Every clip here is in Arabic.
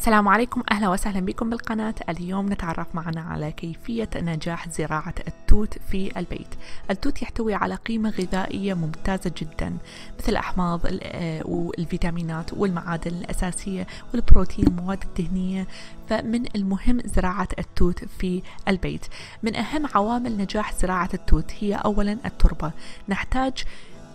السلام عليكم. أهلا وسهلا بكم بالقناة. اليوم نتعرف معنا على كيفية نجاح زراعة التوت في البيت. التوت يحتوي على قيمة غذائية ممتازة جدا مثل الأحماض آه، والفيتامينات والمعادن الأساسية والبروتين والمواد الدهنية. فمن المهم زراعة التوت في البيت. من أهم عوامل نجاح زراعة التوت هي أولا التربة. نحتاج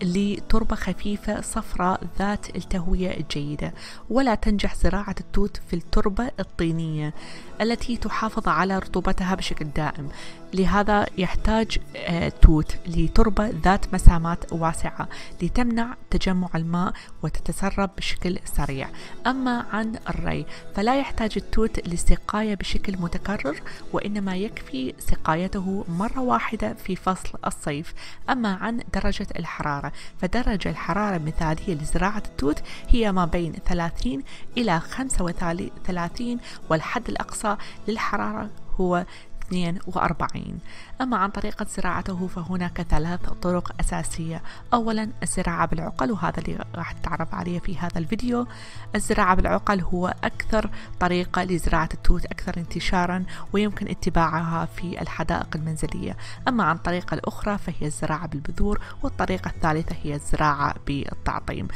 لتربة خفيفة صفراء ذات التهوية الجيدة ولا تنجح زراعة التوت في التربة الطينية التي تحافظ على رطوبتها بشكل دائم. لهذا يحتاج آه، توت لتربة ذات مسامات واسعة لتمنع تجمع الماء وتتسرب بشكل سريع. أما عن الري فلا يحتاج التوت للسقاية بشكل متكرر وإنما يكفي سقايته مرة واحدة في فصل الصيف. أما عن درجة الحرارة فدرجة الحرارة المثالية لزراعة التوت هي ما بين 30 إلى 35 والحد الأقصى للحرارة هو 42 أما عن طريقة زراعته فهناك ثلاث طرق أساسية. أولا الزراعة بالعقل وهذا اللي راح تتعرف عليه في هذا الفيديو. الزراعة بالعقل هو أكثر طريقة لزراعة التوت أكثر انتشارا ويمكن اتباعها في الحدائق المنزلية. أما عن الطريقة الأخرى فهي الزراعة بالبذور والطريقة الثالثة هي الزراعة بالتعطيم.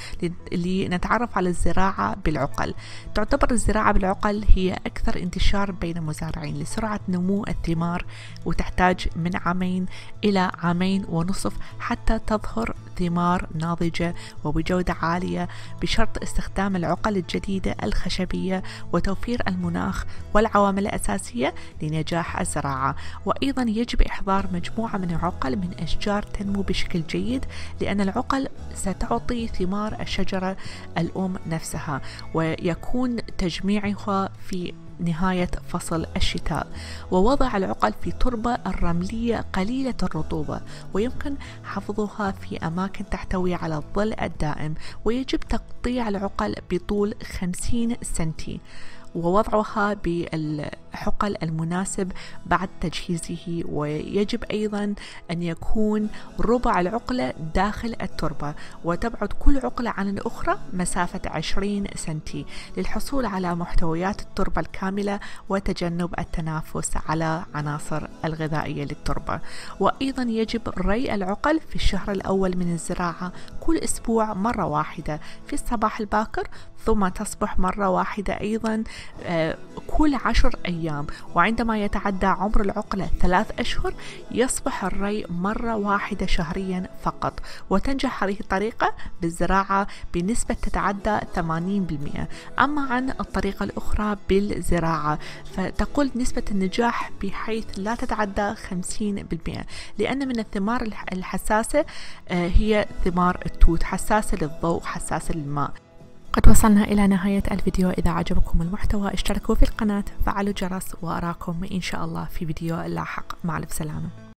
لنتعرف على الزراعة بالعقل. تعتبر الزراعة بالعقل هي أكثر انتشار بين المزارعين لسرعة نمو الثمار وتحتاج من عامين إلى عامين ونصف حتى تظهر ثمار ناضجة وبجودة عالية بشرط استخدام العقل الجديدة الخشبية وتوفير المناخ والعوامل الأساسية لنجاح الزراعة. وأيضا يجب إحضار مجموعة من العقل من أشجار تنمو بشكل جيد لأن العقل ستعطي ثمار الشجرة الأم نفسها ويكون تجميعها في نهاية فصل الشتاء. ووضع العقل في تربة الرملية قليلة الرطوبة ويمكن حفظها في أماكن تحتوي على الظل الدائم ويجب تقطيع العقل بطول 50 سنتي. ووضعها بالحقل المناسب بعد تجهيزه ويجب أيضا أن يكون ربع العقلة داخل التربة وتبعد كل عقلة عن الأخرى مسافة 20 سنتي للحصول على محتويات التربة الكاملة وتجنب التنافس على عناصر الغذائية للتربة. وأيضا يجب ري العقل في الشهر الأول من الزراعة كل أسبوع مرة واحدة. في الصباح الباكر ثم تصبح مرة واحدة أيضا كل عشر أيام وعندما يتعدى عمر العقلة ثلاث أشهر يصبح الري مرة واحدة شهريا فقط وتنجح هذه الطريقة بالزراعة بنسبة تتعدى 80% أما عن الطريقة الأخرى بالزراعة فتقول نسبة النجاح بحيث لا تتعدى 50% لأن من الثمار الحساسة آه، هي ثمار التوت حساسة للضوء حساسة للماء. قد وصلنا إلى نهاية الفيديو. إذا عجبكم المحتوى اشتركوا في القناة فعلوا الجرس وأراكم إن شاء الله في فيديو لاحق. مع ألف سلامة.